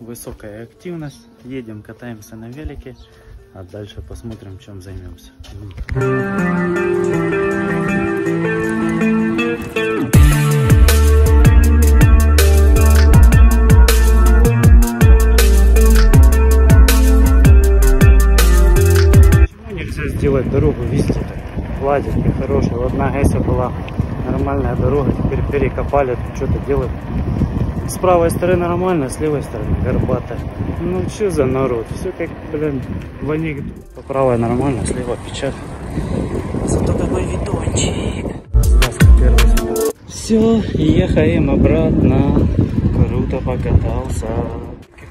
высокая активность. Едем, катаемся на велике, а дальше посмотрим, чем займемся. Почему нельзя сделать дорогу везде так гладенькой, хорошей? Вот на ГЭСе была нормальная дорога, теперь перекопали, что-то делают. С правой стороны нормально, с левой стороны горбатая. Ну что за народ? Все как, блин, в анекдот. По правой нормально, слева печаль. Зато какой видончик. Все, ехаем обратно. Круто покатался.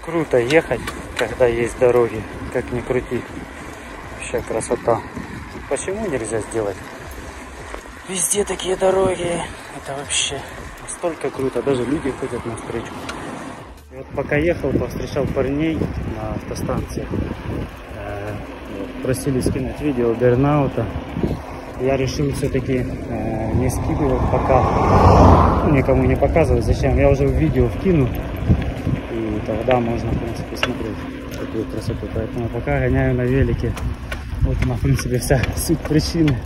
Круто ехать, когда есть дороги, как ни крути. Вообще красота. Почему нельзя сделать? Везде такие дороги. Это вообще настолько круто. Даже люди ходят навстречу. И вот пока ехал, повстречал парней на автостанции. Э, Просили скинуть видео бернаута. Я решил все-таки э, не скидывать пока. Ну, никому не показывать. Зачем? Я уже в видео вкину. И тогда можно, в принципе, смотреть такую красоту. Поэтому пока гоняю на велике. Вот она, в принципе, вся суть причины.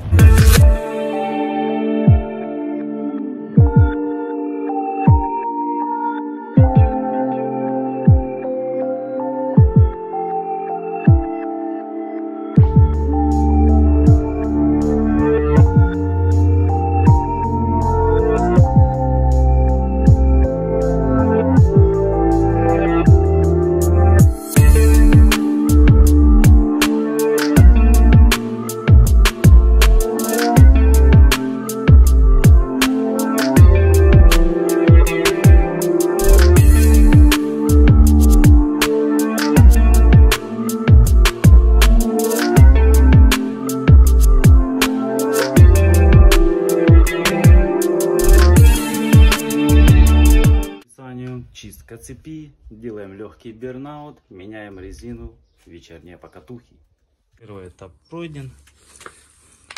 Описанию чистка цепи, делаем легкий бернаут, меняем резину, вечерние покатухи. Первый этап пройден.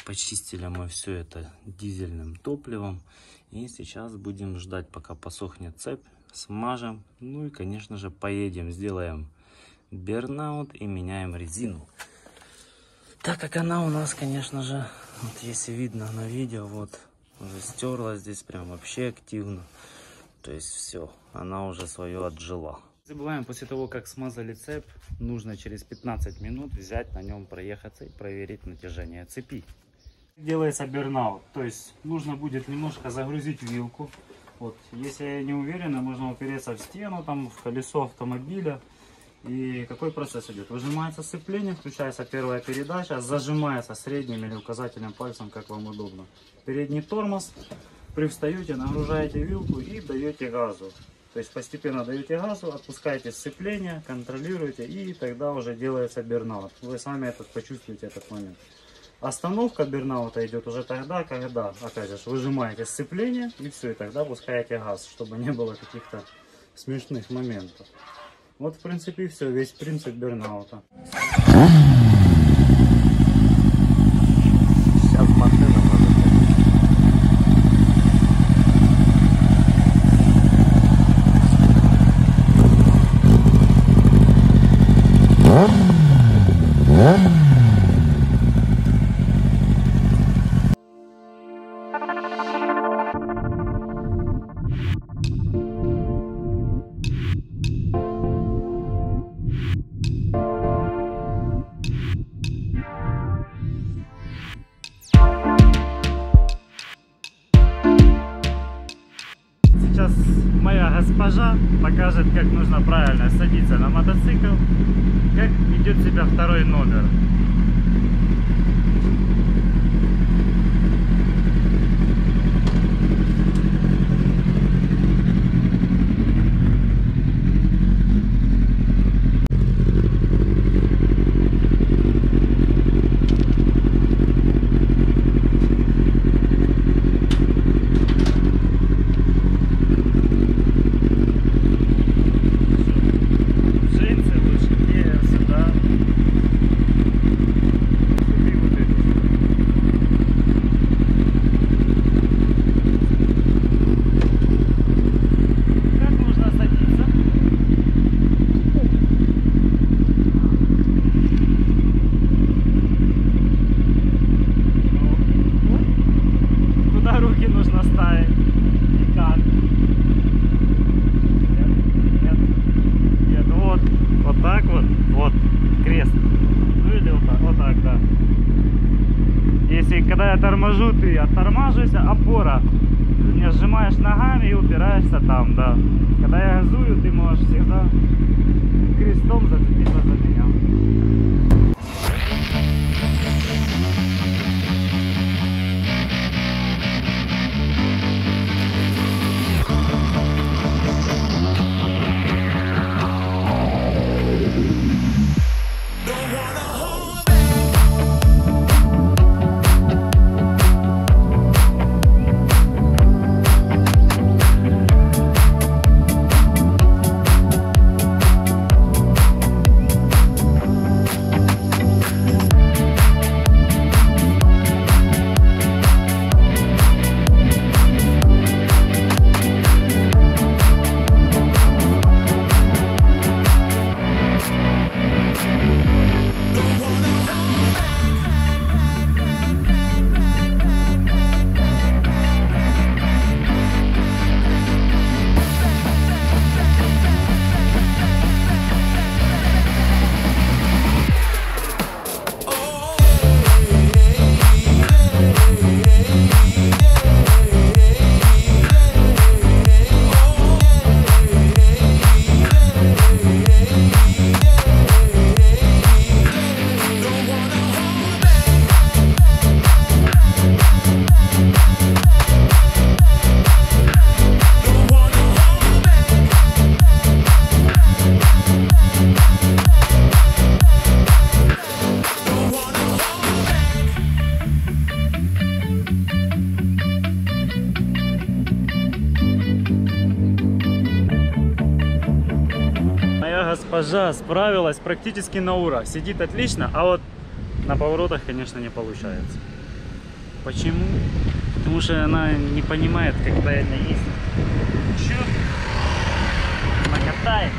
Почистили мы все это дизельным топливом. И сейчас будем ждать, пока посохнет цепь. Смажем. Ну и, конечно же, поедем. Сделаем бернаут и меняем резину. Так как она у нас, конечно же, вот если видно на видео, вот уже стерла здесь прям вообще активно. То есть все, она уже свое отжила. Забываем, после того, как смазали цепь, нужно через 15 минут взять на нем проехаться и проверить натяжение цепи. Делается бернаут, то есть нужно будет немножко загрузить вилку. Вот, если не уверены, можно упереться в стену, там, в колесо автомобиля. И какой процесс идет? Выжимается сцепление, включается первая передача, зажимается средним или указательным пальцем, как вам удобно. Передний тормоз, привстаете, нагружаете вилку и даете газу. То есть постепенно даете газу, отпускаете сцепление, контролируете и тогда уже делается бернаут. Вы сами этот почувствуете этот момент. Остановка бернаута идет уже тогда, когда, опять же, выжимаете сцепление и все, и тогда пускаете газ, чтобы не было каких-то смешных моментов. Вот, в принципе, все, весь принцип бернаута. Ведет себя второй номер. Джинсы лучше, сюда. И вот когда я торможу, ты оттормаживаешься, опора. Не сжимаешь ногами и упираешься там, да. Когда я газую, ты можешь всегда крестом зацепиться за меня. Госпожа справилась практически на ура. Сидит отлично, а вот на поворотах, конечно, не получается. Почему? Потому что она не понимает, как правильно ездить. Чё? Накатает.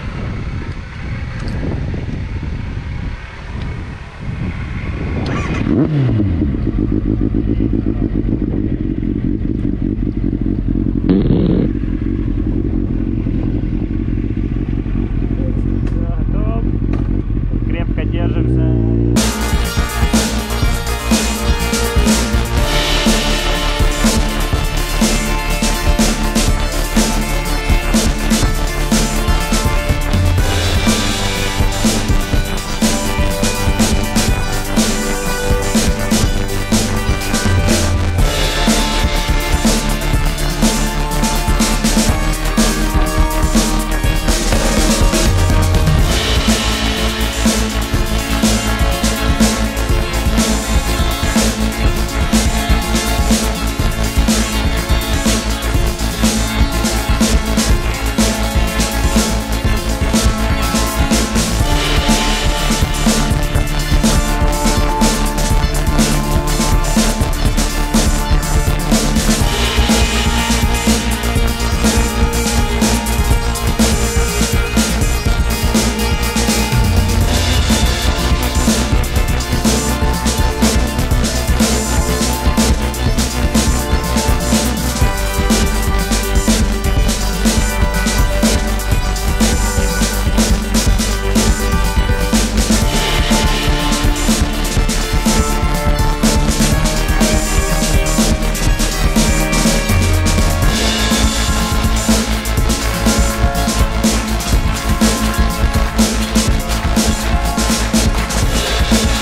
Thank